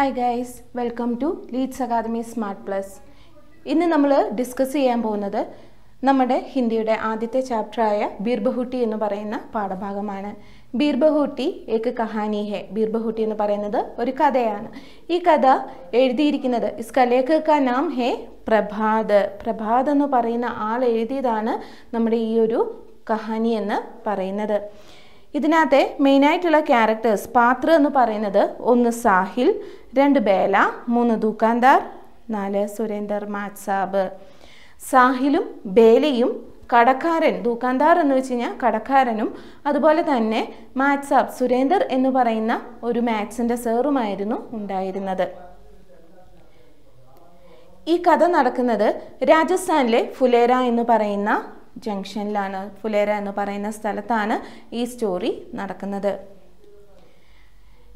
Hi guys welcome to Leeds Academy smart plus ഇന്ന് നമ്മൾ discuss ചെയ്യാൻ പോകുന്നത് നമ്മുടെ ഹിന്ദിയുടെ ആദ്യത്തെ ചാപ്റ്ററായ ബീർബഹുട്ടി എന്ന് പറയുന്ന പാഠഭാഗമാണ്. ബീർബഹുട്ടി ഏക്ക് കഹാനി ഹെ. ബീർബഹുട്ടി എന്ന് പറയുന്നത് ഒരു കഥയാണ്. ഈ കഥ എഴുതിയിരിക്കുന്നത് ഇസ് കലേക്ക് ക നാം ഹേ പ്രഭാത്. പ്രഭാത് എന്ന് പറയുന്ന ആൾ എഴുതിയതാണ് നമ്മുടെ ഈ ഒരു കഹാനി എന്ന് പറയുന്നത്. ഇതിനകത്തെ മെയിനായിട്ടുള്ള ക്യാരക്ടേഴ്സ് പാത്ര എന്ന് പറയുന്നത് ഒന്ന് സാഹിൽ രണ്ട് ബേല മൂന്ന് ദുക്കാന്താർ നാല് സുരേന്ദർ മാത്സാബ്. സാഹിലും ബേലയും കടക്കാരൻ ദൂക്കാന്താർ എന്ന് വെച്ച് കഴിഞ്ഞാൽ കടക്കാരനും അതുപോലെ തന്നെ മാത്സാബ് സുരേന്ദർ എന്ന് പറയുന്ന ഒരു മാത്സിന്റെ സേറുമായിരുന്നു ഉണ്ടായിരുന്നത്. ഈ കഥ നടക്കുന്നത് രാജസ്ഥാനിലെ ഫുലേര എന്ന് പറയുന്ന ജംഗ്ഷനിലാണ് ഫുലേര എന്ന് പറയുന്ന സ്ഥലത്താണ് ഈ സ്റ്റോറി നടക്കുന്നത്.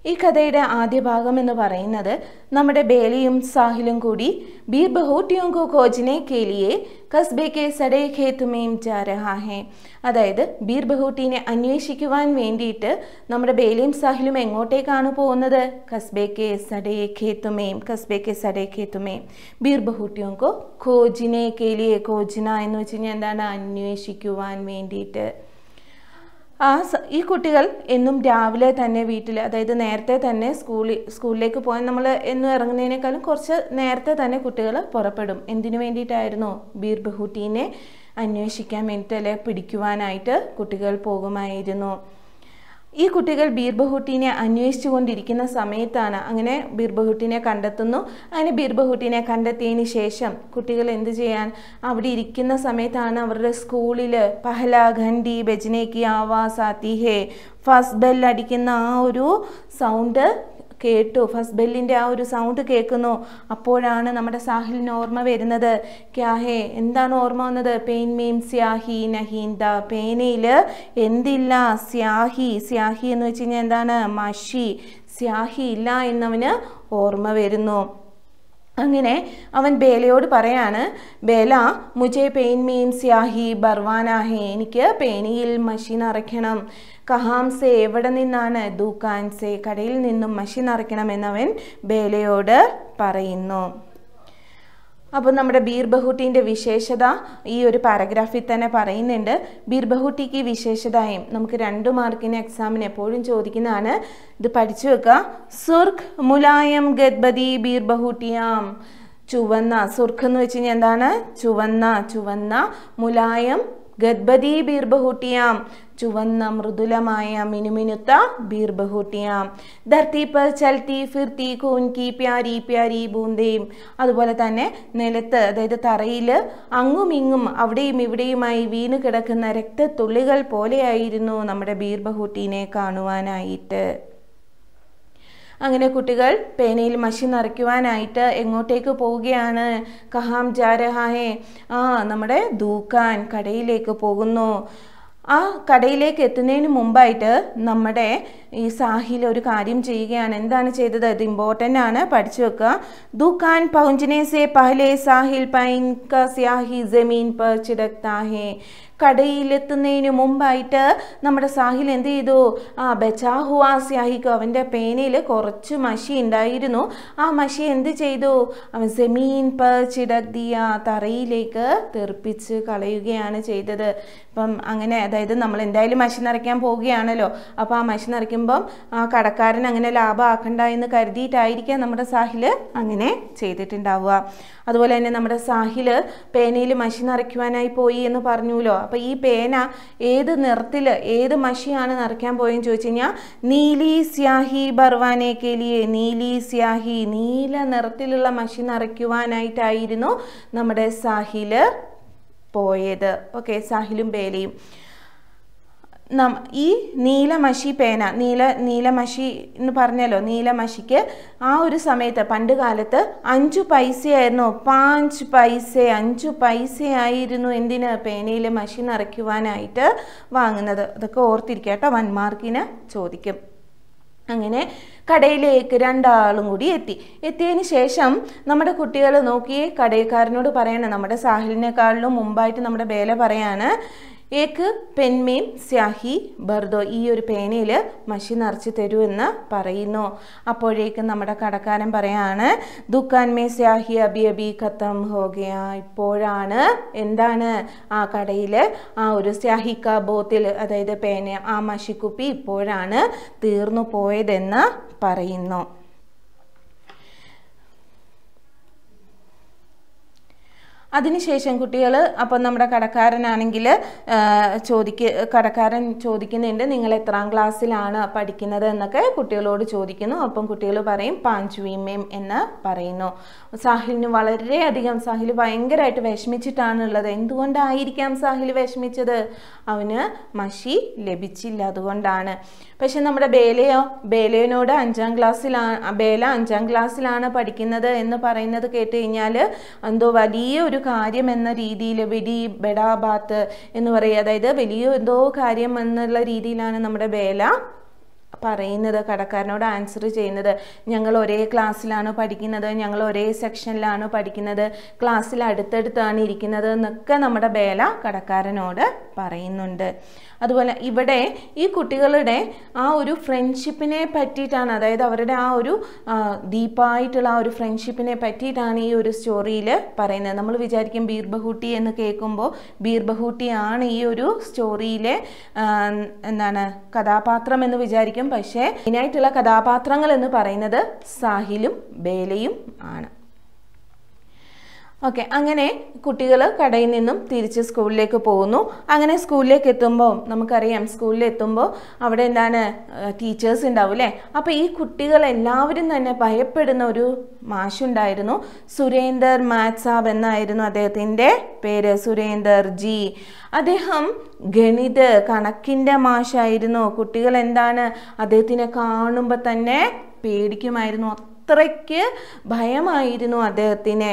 ഈ കഥയുടെ ആദ്യ ഭാഗം എന്ന് പറയുന്നത് നമ്മുടെ ബേലിയും സാഹിലും കൂടി ബീർ ബഹൂട്ടിയോങ്കോ കോജിനെ കേലിയെ കസ്ബേക്ക് സഡേ ഖേത്തുമേം ചാരഹാഹേ. അതായത് ബീർ ബഹൂട്ടീനെ അന്വേഷിക്കുവാൻ വേണ്ടിയിട്ട് നമ്മുടെ ബേലിയും സാഹിലും എങ്ങോട്ടേക്കാണ് പോകുന്നത്? കസ്ബേക്ക് സഡേ ഖേത്തുമേം കസ്ബേക്ക് സഡേ ഖേത്തുമേം ബീർ ബഹൂട്ടിയോങ്കോ കോജിനെ കേലിയെ കോജിന എന്ന് വെച്ച് കഴിഞ്ഞാൽ എന്താണ്? അന്വേഷിക്കുവാൻ വേണ്ടിയിട്ട്. ആ ഈ കുട്ടികൾ എന്നും രാവിലെ തന്നെ വീട്ടിൽ അതായത് നേരത്തെ തന്നെ സ്കൂളിൽ സ്കൂളിലേക്ക് പോകാൻ നമ്മൾ എന്നും ഇറങ്ങുന്നതിനേക്കാളും കുറച്ച് നേരത്തെ തന്നെ കുട്ടികൾ പുറപ്പെടും. എന്തിനു വേണ്ടിയിട്ടായിരുന്നു? ബീർ ബഹുട്ടീനെ അന്വേഷിക്കാൻ വേണ്ടിയിട്ട് അല്ലെ പിടിക്കുവാനായിട്ട് കുട്ടികൾ പോകുമായിരുന്നു. ഈ കുട്ടികൾ ബീർബഹുട്ടിനെ അന്വേഷിച്ചു കൊണ്ടിരിക്കുന്ന സമയത്താണ് അങ്ങനെ ബീർബഹുട്ടിനെ കണ്ടെത്തുന്നു. അങ്ങനെ ബീർബഹുട്ടിനെ കണ്ടെത്തിയതിന് ശേഷം കുട്ടികൾ എന്ത് ചെയ്യാൻ? അവിടെ ഇരിക്കുന്ന സമയത്താണ് അവരുടെ സ്കൂളിൽ പഹല ഘണ്ടി ബജ്നേക്കി ആവാസ് ആത്തി ഹേ ഫസ്റ്റ് ബെല്ലടിക്കുന്ന ആ ഒരു സൗണ്ട് കേട്ടു. ഫസ്റ്റ് ബെല്ലിന്റെ ആ ഒരു സൗണ്ട് കേൾക്കുന്നു. അപ്പോഴാണ് നമ്മുടെ സാഹിലിന് ഓർമ്മ വരുന്നത്. ക്യാഹേ എന്താണ് ഓർമ്മ വന്നത്? പെയിൻ മീം സ്യാഹി നഹീന്ത പേനയിൽ എന്തില്ല സ്യാഹി. സ്യാഹി എന്ന് വെച്ച് കഴിഞ്ഞാൽ എന്താണ്? മഷി. സ്യാഹി ഇല്ല എന്നവന് ഓർമ്മ വരുന്നു. അങ്ങനെ അവൻ ബേലയോട് പറയാണ് ബേല മുജെ പെയിൻ മീൻ സ്യാഹി ബർവാനാഹേ എനിക്ക് പേനയിൽ മഷി നിറയ്ക്കണം. കഹാംസെ എവിടെ നിന്നാണ് ദൂക്കാൻസെ കടയിൽ നിന്നും മഷി നിറയ്ക്കണമെന്നവൻ ബേലയോട് പറയുന്നു. അപ്പോൾ നമ്മുടെ ബീർബഹുട്ടിന്റെ വിശേഷത ഈ ഒരു പാരഗ്രാഫിൽ തന്നെ പറയുന്നുണ്ട്. ബീർബഹുട്ടിക്ക് വിശേഷതയും നമുക്ക് രണ്ട് മാർക്കിന് എക്സാമിന് എപ്പോഴും ചോദിക്കുന്നതാണ്. ഇത് പഠിച്ചു വെക്കുക. സുർഖ് മുലായം ഗദ്ബദി ബീർബഹുട്ടിയാം. ചുവന്ന സുർഖ് എന്ന് വെച്ച് കഴിഞ്ഞാൽ എന്താണ്? ചുവന്ന ചുവന്ന മുലായം ഗദ്ബദി ബീർബഹൂട്ടിയാം. ചുവന്ന മൃദുലമായ മിനുമിനുത്ത ബീർബഹൂട്ടിയാം. ധർത്തി പർ ചൽത്തി ഫിർത്തി കൂൻകി പ്യാരി പ്യാരി ബൂന്തയും അതുപോലെ തന്നെ നിലത്ത് അതായത് തറയിൽ അങ്ങും ഇങ്ങും അവിടെയും ഇവിടെയുമായി വീണ് കിടക്കുന്ന രക്തത്തുള്ളികൾ പോലെയായിരുന്നു നമ്മുടെ ബീർബഹൂട്ടീനെ കാണുവാനായിട്ട്. അങ്ങനെ കുട്ടികൾ പേനയിൽ മഷി നിറയ്ക്കുവാനായിട്ട് എങ്ങോട്ടേക്ക് പോവുകയാണ്? കഹാം ജാരഹായെ. ആ നമ്മുടെ ദൂക്കാൻ കടയിലേക്ക് പോകുന്നു. ആ കടയിലേക്ക് എത്തുന്നതിന് മുമ്പായിട്ട് നമ്മുടെ ഈ സാഹിൽ ഒരു കാര്യം ചെയ്യുകയാണ്. എന്താണ് ചെയ്തത്? ഇത് ഇമ്പോർട്ടന്റ് ആണ്. പഠിച്ചു വെക്കുക. ദുഖാൻ പൗഞ്ചനെ സേ പഹലെ സാഹിൽ പൈൻ സ്യാഹി ജമീൻ പർ ചിടക്താഹേ കടയിലെത്തുന്നതിന് മുമ്പായിട്ട് നമ്മുടെ സാഹിൽ എന്ത് ചെയ്തു? ആ ബച്ചാഹുവാ സ്യാഹിക്ക് അവന്റെ പേനയിൽ കുറച്ച് മഷി ഉണ്ടായിരുന്നു. ആ മഷി എന്ത് ചെയ്തു? അവൻ സെമീൻ പർ ചിടക്തിയ തറയിലേക്ക് തെറിപ്പിച്ച് കളയുകയാണ് ചെയ്തത്. അപ്പം അങ്ങനെ അതായത് നമ്മൾ എന്തായാലും മഷി നിറയ്ക്കാൻ പോവുകയാണല്ലോ. അപ്പോൾ ആ മഷി നിറയ്ക്കുമ്പം ആ കടക്കാരൻ അങ്ങനെ ലാഭം ലാഭമാക്കണ്ട എന്ന് കരുതിയിട്ടായിരിക്കാം നമ്മുടെ സാഹിൽ അങ്ങനെ ചെയ്തിട്ടുണ്ടാവുക. അതുപോലെ തന്നെ നമ്മുടെ സാഹിൽ പേനയിൽ മഷി നിറയ്ക്കുവാനായി പോയി എന്ന് പറഞ്ഞുല്ലോ അപ്പോൾ ഈ പേന ഏത് നിറത്തിൽ ഏത് മഷിയാണ് നിറയ്ക്കാൻ പോയെന്ന് ചോദിച്ചു കഴിഞ്ഞാൽ നീലി സ്യാഹി ബർവാനെ കേലിയെ നീലി സ്യാഹി നീല നിറത്തിലുള്ള മഷി നിറയ്ക്കുവാനായിട്ടായിരുന്നു നമ്മുടെ സാഹിൽ പോയത്. ഓക്കെ സാഹിലും ബേലയും. ഈ നീലമഷി പേന നീല നീലമഷി എന്ന് പറഞ്ഞല്ലോ നീലമഷിക്ക് ആ ഒരു സമയത്ത് പണ്ട് കാലത്ത് അഞ്ചു പൈസയായിരുന്നു. പാഞ്ച് പൈസ അഞ്ചു പൈസയായിരുന്നു എന്തിന്? പേനയിൽ മഷി നിറയ്ക്കുവാനായിട്ട് വാങ്ങുന്നത്. അതൊക്കെ ഓർത്തിരിക്കുക കേട്ടോ വൺ മാർക്കിന് ചോദിക്കും. അങ്ങനെ കടയിലേക്ക് രണ്ടാളും കൂടി എത്തി. എത്തിയതിന് ശേഷം നമ്മുടെ കുട്ടികൾ നോക്കി കടയിൽക്കാരനോട് പറയണം നമ്മുടെ സാഹിലിനേക്കാളിലും മുമ്പായിട്ട് നമ്മുടെ ബേല പറയാണ് ഏക്ക് പെൻമേം സ്യാഹി ബർദോ ഈ ഒരു പേനയിൽ മഷി നിറച്ച് തരൂ എന്ന് പറയുന്നു. അപ്പോഴേക്ക് നമ്മുടെ കടക്കാരൻ പറയാണ് ദുക്കാൻമേ സ്യാഹി അബി അബി ഖത്തം ഹോഗയ. ഇപ്പോഴാണ് എന്താണ് ആ കടയിൽ ആ ഒരു സ്യാഹിക്ക ബോത്തിൽ അതായത് പേന ആ മഷിക്കുപ്പി ഇപ്പോഴാണ് തീർന്നു പോയതെന്ന് പറയുന്നു. അതിനുശേഷം കുട്ടികൾ അപ്പം നമ്മുടെ കടക്കാരനാണെങ്കിൽ ചോദിക്ക കടക്കാരൻ ചോദിക്കുന്നുണ്ട് നിങ്ങൾ എത്രാം ക്ലാസ്സിലാണ് പഠിക്കുന്നത്? എന്നൊക്കെ കുട്ടികളോട് ചോദിക്കുന്നു. അപ്പം കുട്ടികൾ പറയും പാഞ്ചുവിമേം എന്ന് പറയുന്നു. സാഹിലിന് വളരെയധികം സാഹിൽ ഭയങ്കരമായിട്ട് വിഷമിച്ചിട്ടാണുള്ളത്. എന്തുകൊണ്ടായിരിക്കാം സാഹിൽ വിഷമിച്ചത്? അവന് മഷി ലഭിച്ചില്ല അതുകൊണ്ടാണ്. പക്ഷെ നമ്മുടെ ബേലയോ ബേലയോനോട് അഞ്ചാം ക്ലാസ്സിലാണ് ബേല അഞ്ചാം ക്ലാസ്സിലാണ് പഠിക്കുന്നത് എന്ന് പറയുന്നത് കേട്ട് കഴിഞ്ഞാൽ എന്തോ വലിയ ഒരു കാര്യം എന്ന രീതിയിൽ വെടി ബെഡാബാത്ത് എന്ന് പറയുക. അതായത് വലിയ എന്തോ കാര്യം എന്നുള്ള രീതിയിലാണ് നമ്മുടെ ബേല പറയുന്നത് കടക്കാരനോട് ആൻസർ ചെയ്യുന്നത്. ഞങ്ങൾ ഒരേ ക്ലാസ്സിലാണ് പഠിക്കുന്നത് ഞങ്ങൾ ഒരേ സെക്ഷനിലാണ് പഠിക്കുന്നത്. ക്ലാസ്സിൽ അടുത്തടുത്താണ് ഇരിക്കുന്നത് എന്നൊക്കെ നമ്മുടെ ബേല കടക്കാരനോട് പറയുന്നുണ്ട്. അതുപോലെ ഇവിടെ ഈ കുട്ടികളുടെ ആ ഒരു ഫ്രണ്ട്ഷിപ്പിനെ പറ്റിയിട്ടാണ് അതായത് അവരുടെ ആ ഒരു ഡീപ്പായിട്ടുള്ള ആ ഒരു ഫ്രണ്ട്ഷിപ്പിനെ പറ്റിയിട്ടാണ് ഈ ഒരു സ്റ്റോറിയിൽ പറയുന്നത്. നമ്മൾ വിചാരിക്കും ബീർബഹൂട്ടി എന്ന് കേൾക്കുമ്പോൾ ബീർബഹൂട്ടിയാണ് ഈ ഒരു സ്റ്റോറിയിലെ എന്താണ് കഥാപാത്രം എന്ന് വിചാരിക്കും. പക്ഷേ മെയിനായിട്ടുള്ള കഥാപാത്രങ്ങൾ എന്ന് പറയുന്നത് സാഹിലും ബേലയും ആണ്. ഓക്കെ അങ്ങനെ കുട്ടികൾ കടയിൽ നിന്നും തിരിച്ച് സ്കൂളിലേക്ക് പോകുന്നു. അങ്ങനെ സ്കൂളിലേക്ക് എത്തുമ്പോൾ നമുക്കറിയാം സ്കൂളിൽ എത്തുമ്പോൾ അവിടെ എന്താണ് ടീച്ചേഴ്സ് ഉണ്ടാവും അല്ലേ അപ്പോൾ ഈ കുട്ടികൾ എല്ലാവരും തന്നെ ഭയപ്പെടുന്ന ഒരു മാഷുണ്ടായിരുന്നു. സുരേന്ദർ മാത്സാബ് എന്നായിരുന്നു അദ്ദേഹത്തിന്റെ പേര് സുരേന്ദർ ജി. അദ്ദേഹം ഗണിത കണക്കിന്റെ മാഷായിരുന്നു. കുട്ടികൾ എന്താണ് അദ്ദേഹത്തിനെ കാണുമ്പോൾ തന്നെ പേടിക്കുമായിരുന്നു. അത്രയ്ക്ക് ഭയമായിരുന്നു അദ്ദേഹത്തിന്.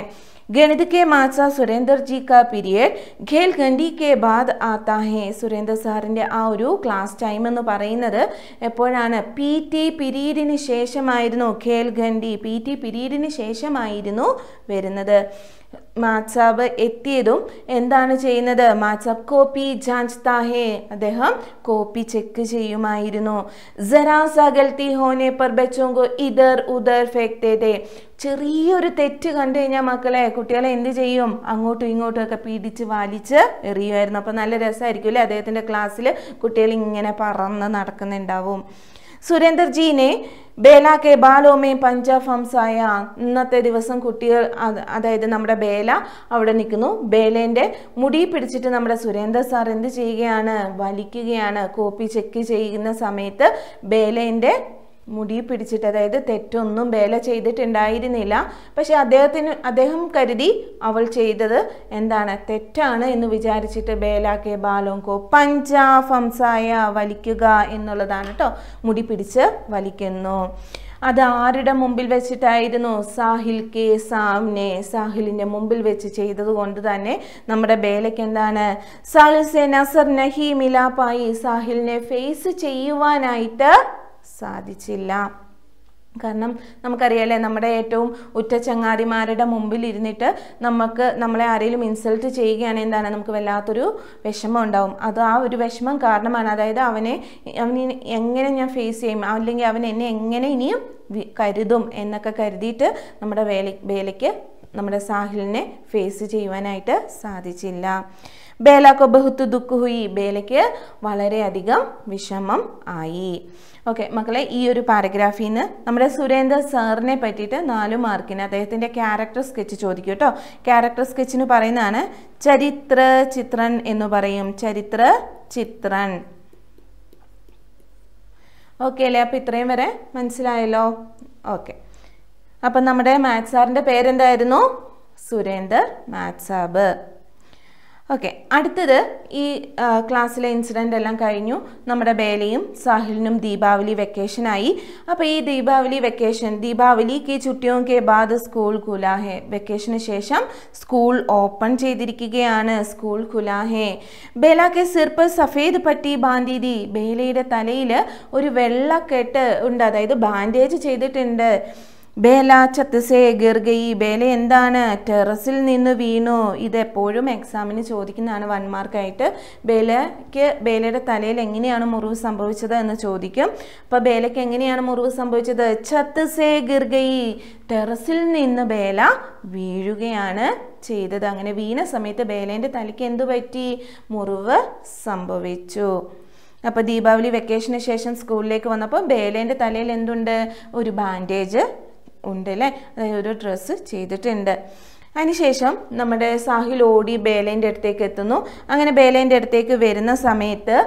गणित के माचा സുരേന്ദർ ജി കാ പീരിയഡ് ഖേൽ ഖണ്ഡി കെ ബാദ് ആത്താ ഹേ സുരേന്ദർ സാറിൻ്റെ ആ ഒരു ക്ലാസ് ടൈം എന്ന് പറയുന്നത് എപ്പോഴാണ് പി ടി പിരീഡിന് ശേഷമായിരുന്നു ഖേൽ ഖണ്ഡി പി ടി പിരീഡിന് ശേഷമായിരുന്നു വരുന്നത് മാച്ചാബ് എത്തിയതും എന്താണ് ചെയ്യുന്നത്? മാച്ചാബ് കോപ്പി ജാഞ്ച് താഹേ. അദ്ദേഹം കോപ്പി ചെക്ക് ചെയ്യുമായിരുന്നു. ജറാ ഗൽത്തി ഹോനെ പർ ബച്ചോങ്കോ ഇതർ ഉദർ ഫെക്തേ ചെറിയൊരു തെറ്റ് കണ്ടു കഴിഞ്ഞാൽ മക്കളെ കുട്ടികളെ എന്ത് ചെയ്യും? അങ്ങോട്ടും ഇങ്ങോട്ടും ഒക്കെ പിടിച്ച് വലിച്ച് എറിയുമായിരുന്നു. അപ്പോൾ നല്ല രസമായിരിക്കും അല്ലേ? അദ്ദേഹത്തിന്റെ ക്ലാസ്സിൽ കുട്ടികൾ ഇങ്ങനെ പറന്ന് നടക്കുന്നുണ്ടാവും. സുരേന്ദർ ജീനെ ബേല കെ ബാലോമേ പഞ്ചാബ് ഹംസായ ഇന്നത്തെ ദിവസം കുട്ടികൾ അതായത് നമ്മുടെ ബേല അവിടെ നിൽക്കുന്നു. ബേലേന്റെ മുടി പിടിച്ചിട്ട് നമ്മുടെ സുരേന്ദ്ര സാർ എന്ത് ചെയ്യുകയാണ്? വലിക്കുകയാണ്. കോപ്പി ചെക്ക് ചെയ്യുന്ന സമയത്ത് ബേലേന്റെ മുടി പിടിച്ചിട്ട് അതായത് തെറ്റൊന്നും ബേല ചെയ്തിട്ടുണ്ടായിരുന്നില്ല. പക്ഷെ അദ്ദേഹത്തിന് അദ്ദേഹം കരുതി അവൾ ചെയ്തത് എന്താണ്? തെറ്റാണ് എന്ന് വിചാരിച്ചിട്ട് ബേലാക്കെ ബാലോങ്കോ പഞ്ചാഫംസായ വലിക്കുക എന്നുള്ളതാണ് കേട്ടോ മുടി പിടിച്ച് വലിക്കുന്നു. അത് ആരുടെ മുമ്പിൽ വെച്ചിട്ടായിരുന്നു? സാഹിൽ കെ സാമിനെ സാഹിലിന്റെ മുമ്പിൽ വെച്ച് ചെയ്തത് കൊണ്ട് തന്നെ നമ്മുടെ ബേലയ്ക്ക് എന്താണ്? സാഹിൽ സെ നസർ നഹി മിലാപ്പായി സാഹിലിനെ ഫേസ് ചെയ്യുവാനായിട്ട് സാധിച്ചില്ല. കാരണം നമുക്കറിയാലേ നമ്മുടെ ഏറ്റവും ഉറ്റ ചങ്ങാതിമാരുടെ മുമ്പിൽ ഇരുന്നിട്ട് നമുക്ക് നമ്മളെ ആരെങ്കിലും ഇൻസൾട്ട് ചെയ്യുകയാണെങ്കിൽ എന്താണ്? നമുക്ക് വല്ലാത്തൊരു വിഷമം ഉണ്ടാവും. അത് ആ ഒരു വിഷമം കാരണമാണ്. അതായത് അവനെ അവന് എങ്ങനെ ഞാൻ ഫേസ് ചെയ്യും? അല്ലെങ്കിൽ അവൻ എന്നെ എങ്ങനെ ഇനിയും കരുതും എന്നൊക്കെ കരുതിയിട്ട് നമ്മുടെ വേല വേലയ്ക്ക് നമ്മുടെ സാഹിലിനെ ഫേസ് ചെയ്യുവാനായിട്ട് സാധിച്ചില്ല. ബേലക്കോ ബഹുത്ത് ദുഃഖ ഹുയി. ബേലയ്ക്ക് വളരെയധികം വിഷമം ആയി. ഓക്കെ മക്കളെ ഈ ഒരു പാരഗ്രാഫിൽ നിന്ന് നമ്മുടെ സുരേന്ദ്ര സാറിനെ പറ്റിയിട്ട് നാലു മാർക്കിന് അദ്ദേഹത്തിന്റെ ക്യാരക്ടർ സ്കെച്ച് ചോദിക്കും കേട്ടോ ക്യാരക്ടർ സ്കെച്ചിന് പറയുന്നതാണ് ചരിത്ര ചിത്രൻ എന്ന് പറയും. ചരിത്ര ചിത്രൻ. ഓക്കെ അല്ലേ? അപ്പോൾ ഇത്രയും വരെ മനസ്സിലായല്ലോ? ഓക്കെ അപ്പം നമ്മുടെ മാത്സ് സാറിന്റെ പേരെന്തായിരുന്നു? സുരേന്ദർ മാത്സാബ്. സാബ് ഓക്കെ അടുത്തത് ഈ ക്ലാസ്സിലെ ഇൻസിഡന്റ് എല്ലാം കഴിഞ്ഞു. നമ്മുടെ ബേലയും സാഹിലിനും ദീപാവലി വെക്കേഷനായി അപ്പോൾ ഈ ദീപാവലി വെക്കേഷൻ ദീപാവലി കെ ചുട്ടിയോ കെ ബാദ് സ്കൂൾ കുലാഹെ വെക്കേഷന് ശേഷം സ്കൂൾ ഓപ്പൺ ചെയ്തിരിക്കുകയാണ്. സ്കൂൾ കുലാഹെ ബേല കെ സിർപ്പ് സഫേദ് പട്ടി ബാന്തിദി ബേലയുടെ തലയിൽ ഒരു വെള്ളക്കെട്ട് ഉണ്ട്. അതായത് ബാൻഡേജ് ചെയ്തിട്ടുണ്ട്. ബേല ചത്തുസേ ഗിർഗയി ബേല എന്താണ്? ടെറസിൽ നിന്ന് വീണു. ഇത് എപ്പോഴും എക്സാമിന് ചോദിക്കുന്നതാണ് വൺ മാർക്കായിട്ട് ബേലയ്ക്ക് ബേലയുടെ തലയിൽ എങ്ങനെയാണ് മുറിവ് സംഭവിച്ചത് എന്ന് ചോദിക്കും. അപ്പോൾ ബേലയ്ക്ക് എങ്ങനെയാണ് മുറിവ് സംഭവിച്ചത്? ചത്തുസേ ഗിർഗയി ടെറസിൽ നിന്ന് ബേല വീഴുകയാണ് ചെയ്തത്. അങ്ങനെ വീണ സമയത്ത് ബേലേന്റെ തലയ്ക്ക് എന്തു പറ്റി? മുറിവ് സംഭവിച്ചു. അപ്പോൾ ദീപാവലി വെക്കേഷന് ശേഷം സ്കൂളിലേക്ക് വന്നപ്പോൾ ബേലേന്റെ തലയിൽ എന്തുണ്ട്? ഒരു ബാൻഡേജ് ഉണ്ട് അല്ലേ ഒരു ഡ്രസ്സ് ചെയ്തിട്ടുണ്ട്. അതിനുശേഷം നമ്മുടെ സാഹിൽ ഓടി ബേലേന്റെ അടുത്തേക്ക് എത്തുന്നു. അങ്ങനെ ബേലേന്റെ അടുത്തേക്ക് വരുന്ന സമയത്ത്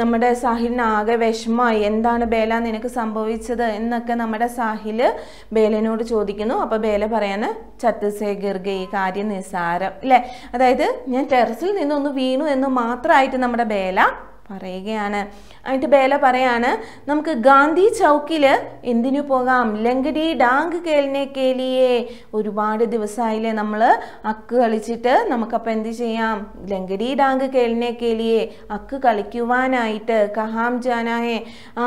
നമ്മുടെ സാഹിലിന് ആകെ വിഷമമായി. എന്താണ് ബേല നിനക്ക് സംഭവിച്ചത് എന്നൊക്കെ നമ്മുടെ സാഹിൽ ബേലനോട് ചോദിക്കുന്നു. അപ്പോൾ ബേല പറയാണ് ചത്തസേ ഗിർഗ ഈ കാര്യം അല്ലേ? അതായത് ഞാൻ ടെറസിൽ നിന്നൊന്ന് വീണു എന്ന് മാത്രമായിട്ട് നമ്മുടെ ബേല പറയുകയാണ്. ആയിട്ട് ബേല പറയാണ് നമുക്ക് ഗാന്ധി ചൗക്കിൽ എന്തിനു പോകാം? ലങ്കടി ഡാങ്ക് കേളിനെ കേലിയെ. ഒരുപാട് ദിവസമായില്ലേ നമ്മൾ അക്ക് കളിച്ചിട്ട് നമുക്കപ്പോൾ എന്ത് ചെയ്യാം? ലങ്കടി ഡാങ്ക് കേളിനെ കേലിയെ അക്ക് കളിക്കുവാനായിട്ട് കഹാം ജാനായെ. ആ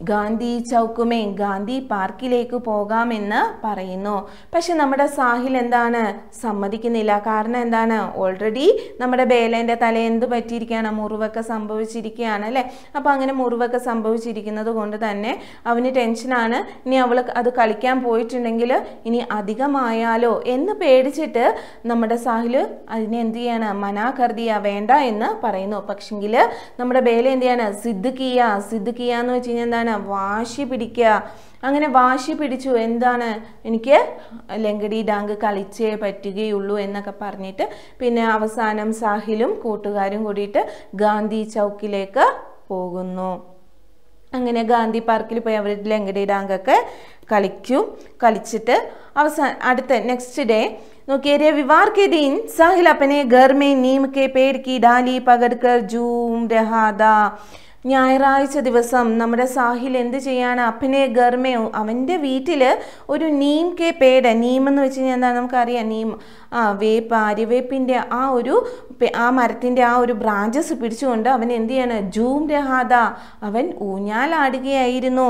ഗാന്ധി ചൗക്കുമേ ഗാന്ധി പാർക്കിലേക്ക് പോകാമെന്ന് പറയുന്നു. പക്ഷെ നമ്മുടെ സാഹിൽ എന്താണ്? സമ്മതിക്കുന്നില്ല. കാരണം എന്താണ്? ഓൾറെഡി നമ്മുടെ ബേലേന്റെ തല എന്ത് പറ്റിയിരിക്കുകയാണ്? മുറിവൊക്കെ സംഭവിച്ചിരിക്കുകയാണ് അല്ലേ? അപ്പോൾ അങ്ങനെ മുറിവൊക്കെ സംഭവിച്ചിരിക്കുന്നത് കൊണ്ട് തന്നെ അവന് ടെൻഷനാണ് ഇനി അവൾ അത് കളിക്കാൻ പോയിട്ടുണ്ടെങ്കിൽ ഇനി അധികമായാലോ എന്ന് പേടിച്ചിട്ട് നമ്മുടെ സാഹിൽ അതിനെ എന്ത് ചെയ്യാണ്? മനാകർദിയ വേണ്ട എന്ന് പറയുന്നു. പക്ഷെങ്കിൽ നമ്മുടെ ബേല എന്ത് ചെയ്യാണ്? സിദ്ധിക്കിയ സിദ്ധിക്കിയ എന്ന് വെച്ച് കഴിഞ്ഞാൽ എന്താണ്? എന്താണ് വാശി പിടിക്കുക? അങ്ങനെ വാശി പിടിച്ചു. എന്താണ്? എനിക്ക് ലങ്കടി ഡാങ്ക് കളിച്ചേ പറ്റുകയുള്ളൂ എന്നൊക്കെ പറഞ്ഞിട്ട് പിന്നെ അവസാനം സാഹിലും കൂട്ടുകാരും കൂടിയിട്ട് ഗാന്ധി ചൗക്കിലേക്ക് പോകുന്നു. അങ്ങനെ ഗാന്ധി പാർക്കിൽ പോയി അവർ ലങ്കടി ഡാങ്കൊക്കെ കളിക്കും. കളിച്ചിട്ട് അവസാന അടുത്ത നെക്സ്റ്റ് ഡേ നോക്കിയ रविवार के സാഹിൽ അപ്പനെ ഗർമേ നീമക്കെ में नीम के पेड़ की डाली ഞായറാഴ്ച ദിവസം നമ്മുടെ സാഹിൽ എന്ത് ചെയ്യാണ് അപ്പനെ ഗർമയോ അവന്റെ വീട്ടിൽ ഒരു നീം കെ പേട നീം എന്ന് വെച്ച് കഴിഞ്ഞാൽ എന്താ നമുക്കറിയാം? നീം ആ വേപ്പ് ആര്യവേപ്പിന്റെ ആ ഒരു ആ മരത്തിന്റെ ആ ഒരു ബ്രാഞ്ചസ് പിടിച്ചുകൊണ്ട് അവൻ എന്ത് ചെയ്യാണ്? ജൂം രഹാദ അവൻ ഊഞ്ഞാലാടുകയായിരുന്നു.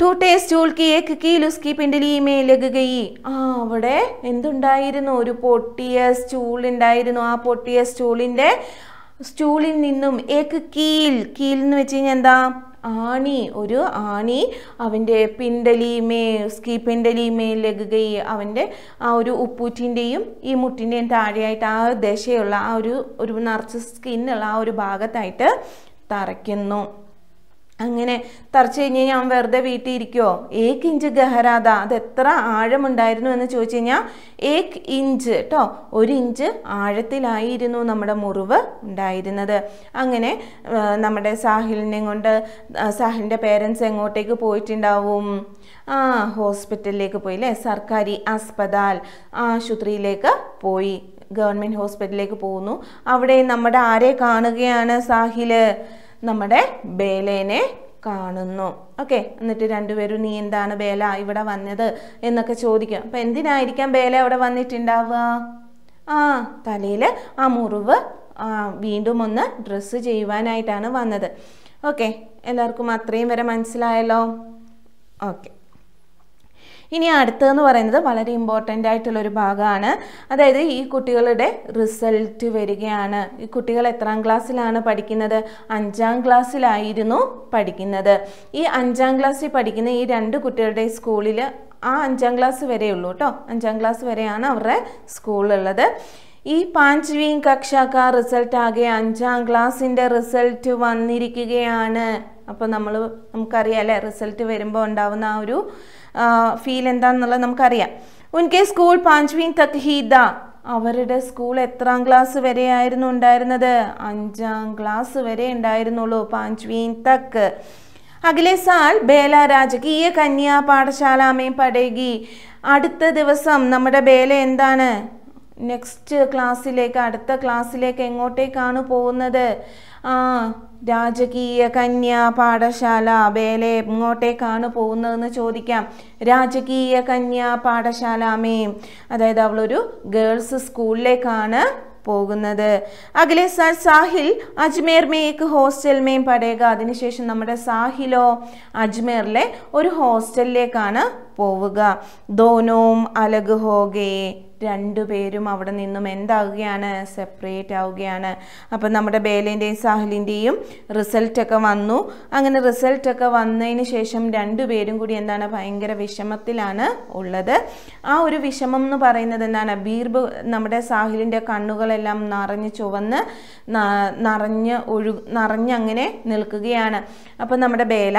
ടൂട്ടേ സ്റ്റൂൾ കി ഏക്ക് കീൽ ഉസ്കി പിണ്ടലി മേ ലഗ് ഗയി ആ അവിടെ എന്തുണ്ടായിരുന്നു? ഒരു പൊട്ടിയ സ്റ്റൂൾ ഉണ്ടായിരുന്നു. ആ പൊട്ടിയ സ്റ്റൂളിന്റെ സ്റ്റൂളിൽ നിന്നും ഏക്ക് കീൽ കീൽ എന്ന് വെച്ച് കഴിഞ്ഞാൽ എന്താ? ആണി ഒരു ആണി അവന്റെ പിണ്ടലിമേ സ്കീ പിണ്ടലിമേ ലഗുകൈ അവന്റെ ആ ഒരു ഉപ്പൂറ്റിന്റെയും ഈ മുട്ടിന്റെയും താഴെയായിട്ട് ആ ദശയുള്ള ആ ഒരു ഒരു നിറച്ച് സ്കിന്നുള്ള ആ ഒരു ഭാഗത്തായിട്ട് തറയ്ക്കുന്നു. അങ്ങനെ തറച്ചു കഴിഞ്ഞ് അവൻ വെറുതെ വീട്ടിൽ ഇരിക്കുമോ ഏക്ക് ഇഞ്ച് ഗഹരാത. അത് എത്ര ആഴമുണ്ടായിരുന്നു എന്ന് ചോദിച്ചു കഴിഞ്ഞാൽ ഏക്ക് ഇഞ്ച് കേട്ടോ ഒരു ഇഞ്ച് ആഴത്തിലായിരുന്നു നമ്മുടെ മുറിവ് ഉണ്ടായിരുന്നത്. അങ്ങനെ നമ്മുടെ സാഹിലിനെ കൊണ്ട് സാഹിലിന്റെ പേരൻസ് എങ്ങോട്ടേക്ക് പോയിട്ടുണ്ടാവും? ആ ഹോസ്പിറ്റലിലേക്ക് പോയി അല്ലേ സർക്കാരി ആസ്പതാൽ ആശുപത്രിയിലേക്ക് പോയി. ഗവൺമെന്റ് ഹോസ്പിറ്റലിലേക്ക് പോകുന്നു. അവിടെ നമ്മുടെ ആരെ കാണുകയാണ് സാഹിൽ? നമ്മുടെ ബേലേനെ കാണുന്നു. ഓക്കെ എന്നിട്ട് രണ്ടുപേരും നീ എന്താണ് ബേല ഇവിടെ വന്നത് എന്നൊക്കെ ചോദിക്കും. അപ്പം എന്തിനായിരിക്കാം ബേല അവിടെ വന്നിട്ടുണ്ടാവുക? ആ തലയിൽ ആ മുറിവ് വീണ്ടും ഒന്ന് ഡ്രസ്സ് ചെയ്യുവാനായിട്ടാണ് വന്നത്. ഓക്കെ എല്ലാവർക്കും അത്രയും വരെ മനസ്സിലായല്ലോ? ഓക്കെ. ഇനി അടുത്തതെന്ന് പറയുന്നത് വളരെ ഇമ്പോർട്ടന്റ് ആയിട്ടുള്ളൊരു ഭാഗമാണ്. അതായത് ഈ കുട്ടികളുടെ റിസൾട്ട് വരികയാണ്. ഈ കുട്ടികൾ എത്രാം ക്ലാസ്സിലാണ് പഠിക്കുന്നത്? അഞ്ചാം ക്ലാസ്സിലായിരുന്നു പഠിക്കുന്നത്. ഈ അഞ്ചാം ക്ലാസ്സിൽ പഠിക്കുന്ന ഈ രണ്ട് കുട്ടികളുടെ സ്കൂളിൽ ആ അഞ്ചാം ക്ലാസ് വരെയുള്ളൂ കേട്ടോ അഞ്ചാം ക്ലാസ് വരെയാണ് അവരുടെ സ്കൂളുള്ളത് ഈ പാഞ്ചവീം കക്ഷാക്ക റിസൾട്ട് ആകെ അഞ്ചാം ക്ലാസ്സിന്റെ റിസൾട്ട് വന്നിരിക്കുകയാണ്. അപ്പോൾ നമ്മൾ നമുക്കറിയാം അല്ലേ? റിസൾട്ട് വരുമ്പോൾ ഉണ്ടാവുന്ന ആ ഒരു ഫീൽ എന്താണെന്നുള്ളത് നമുക്കറിയാം. ഉൻകെ സ്കൂൾ പാഞ്ച്വീൻ തക് ഹീദ അവരുടെ സ്കൂൾ എത്രാം ക്ലാസ് വരെയായിരുന്നു ഉണ്ടായിരുന്നത്? അഞ്ചാം ക്ലാസ് വരെ ഉണ്ടായിരുന്നുള്ളൂ പാഞ്ച്വീൻ തക്ക് അഖിലെ സാൽ ബേല രാജകീയ കന്യാ പാഠശാലാമേ പടേകി. അടുത്ത ദിവസം നമ്മുടെ ബേല എന്താണ്? നെക്സ്റ്റ് ക്ലാസ്സിലേക്ക് അടുത്ത ക്ലാസ്സിലേക്ക് എങ്ങോട്ടേക്കാണ് പോകുന്നത്? ആ രാജകീയ കന്യാ പാഠശാല ബേലെ എങ്ങോട്ടേക്കാണ് പോകുന്നതെന്ന് ചോദിക്കാം. രാജകീയ കന്യാ പാഠശാലാമേ അതായത് അവളൊരു ഗേൾസ് സ്കൂളിലേക്കാണ് പോകുന്നത്. അഖിലെ സാൽ സാഹിൽ അജ്മേർ മേ ഏക്ക് ഹോസ്റ്റൽ മേം പടയുക അതിനുശേഷം നമ്മുടെ സാഹിലോ അജ്മേറിലെ ഒരു ഹോസ്റ്റലിലേക്കാണ് പോവുക. ദോനോം അലഗ് ഹോഗേ. രണ്ടുപേരും അവിടെ നിന്നും എന്താവുകയാണ്? സെപ്പറേറ്റ് ആവുകയാണ്. അപ്പം നമ്മുടെ ബേലേന്റെയും സാഹിലിന്റെയും റിസൾട്ടൊക്കെ വന്നു. അങ്ങനെ റിസൾട്ടൊക്കെ വന്നതിന് ശേഷം രണ്ടുപേരും കൂടി എന്താണ്? ഭയങ്കര വിഷമത്തിലാണ് ഉള്ളത്. ആ ഒരു വിഷമം എന്ന് പറയുന്നത് എന്താണ്? ബീർബ് നമ്മുടെ സാഹിലിന്റെ കണ്ണുകളെല്ലാം നിറഞ്ഞ് ചുവന്ന് നിറഞ്ഞ് ഒഴു നിറഞ്ഞങ്ങനെ നിൽക്കുകയാണ്. അപ്പം നമ്മുടെ ബേല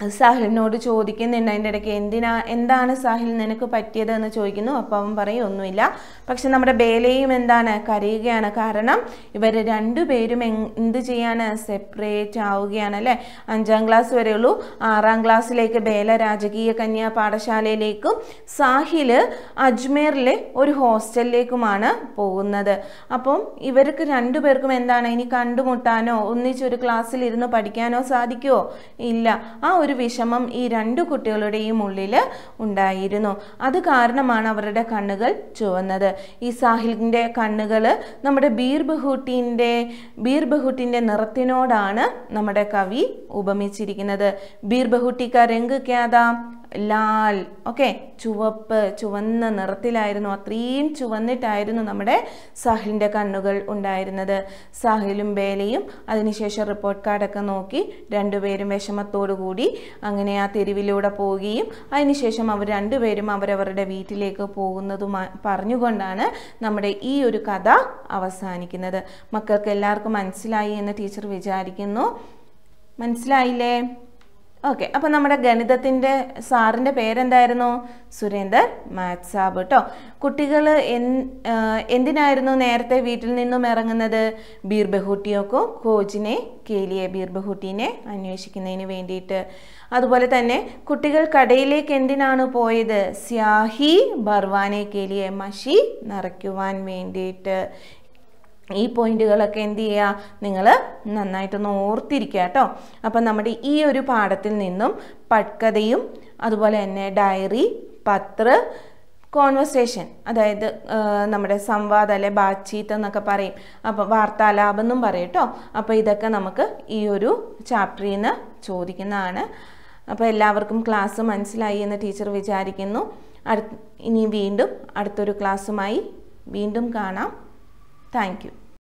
സാഹിലിനോട് ചോദിക്കുന്നുണ്ട് അതിന്റെ ഇടയ്ക്ക് എന്തിനാ എന്താണ് സാഹിൽ നിനക്ക് പറ്റിയത്? എന്ന് ചോദിക്കുന്നു. അപ്പോൾ അവൻ പറയും ഒന്നുമില്ല. പക്ഷെ നമ്മുടെ ബേലയും എന്താണ് കരയുകയാണ്. കാരണം ഇവർ രണ്ടുപേരും എന്ത് ചെയ്യാണ് സെപ്പറേറ്റ് ആവുകയാണ് അല്ലേ? അഞ്ചാം ക്ലാസ് വരെയുള്ളൂ ആറാം ക്ലാസ്സിലേക്ക് ബേല രാജകീയ കന്യാ പാഠശാലയിലേക്കും സാഹിൽ അജ്മീറിലെ ഒരു ഹോസ്റ്റലിലേക്കുമാണ് പോകുന്നത്. അപ്പം ഇവർക്ക് രണ്ടുപേർക്കും എന്താണ്? ഇനി കണ്ടുമുട്ടാനോ ഒന്നിച്ചൊരു ക്ലാസ്സിൽ ഇരുന്ന് പഠിക്കാനോ സാധിക്കുമോ ഇല്ല. ആ ഒരു വിഷമം ഈ രണ്ടു കുട്ടികളുടെയും ഉള്ളിൽ ഉണ്ടായിരുന്നു. അത് കാരണമാണ് അവരുടെ കണ്ണുകൾ ചുവന്നത്. ഈ സാഹിലിന്റെ കണ്ണുകൾ നമ്മുടെ ബീർ ബീർബഹുട്ടിന്റെ ബീർ ബഹൂട്ടിന്റെ നിറത്തിനോടാണ് നമ്മുടെ കവി ഉപമിച്ചിരിക്കുന്നത്. ബീർ ബഹൂട്ടി കാ രംഗ് ക്യാതാ? ലാൽ. ഓക്കെ. ചുവപ്പ് ചുവന്ന നിറത്തിലായിരുന്നു. അത്രയും ചുവന്നിട്ടായിരുന്നു നമ്മുടെ സാഹിലിന്റെ കണ്ണുകൾ ഉണ്ടായിരുന്നത്. സാഹിലും ബേലയും അതിനുശേഷം റിപ്പോർട്ട് കാർഡൊക്കെ നോക്കി രണ്ടുപേരും കൂടി അങ്ങനെ ആ തെരുവിലൂടെ പോവുകയും അതിനുശേഷം അവർ രണ്ടുപേരും അവരവരുടെ വീട്ടിലേക്ക് പോകുന്നതും പറഞ്ഞുകൊണ്ടാണ് നമ്മുടെ ഈ ഒരു കഥ അവസാനിക്കുന്നത്. മക്കൾക്ക് എല്ലാവർക്കും മനസ്സിലായി എന്ന് ടീച്ചർ വിചാരിക്കുന്നു. മനസ്സിലായില്ലേ? ഓക്കെ അപ്പോൾ നമ്മുടെ ഗണിതത്തിന്റെ സാറിന്റെ പേരെന്തായിരുന്നു? സുരേന്ദർ മാത്സ് സാബ് കേട്ടോ കുട്ടികൾ എൻ എന്തിനായിരുന്നു നേരത്തെ വീട്ടിൽ നിന്നും ഇറങ്ങുന്നത്? ബീർ ബഹൂട്ടിയോക്കോ കോച്ചിനെ കേലിയെ ബീർബഹൂട്ടിനെ അന്വേഷിക്കുന്നതിന് വേണ്ടിയിട്ട്. അതുപോലെ തന്നെ കുട്ടികൾ കടയിലേക്ക് എന്തിനാണ് പോയത്? സ്യാഹി ബർവാനെ കേലിയെ മഷി നിറയ്ക്കുവാൻ വേണ്ടിയിട്ട്. ഈ പോയിന്റുകളൊക്കെ എന്ത് ചെയ്യുക നിങ്ങൾ നന്നായിട്ടൊന്ന് ഓർത്തിരിക്കുക കേട്ടോ. അപ്പം നമ്മുടെ ഈ ഒരു പാഠത്തിൽ നിന്നും പട്കഥയും അതുപോലെ തന്നെ ഡയറി പത്ര കോൺവെർസേഷൻ അതായത് നമ്മുടെ സംവാദം അല്ലെ ബാച്ചീത്ത് എന്നൊക്കെ പറയും. അപ്പോൾ വാർത്താലാപം എന്നും പറയും കേട്ടോ. അപ്പോൾ ഇതൊക്കെ നമുക്ക് ഈ ഒരു ചാപ്റ്ററിൽ നിന്ന് ചോദിക്കുന്നതാണ്. അപ്പോൾ എല്ലാവർക്കും ക്ലാസ് മനസ്സിലായി എന്ന് ടീച്ചർ വിചാരിക്കുന്നു. അടു ഇനി വീണ്ടും അടുത്തൊരു ക്ലാസ്സുമായി വീണ്ടും കാണാം. Thank you.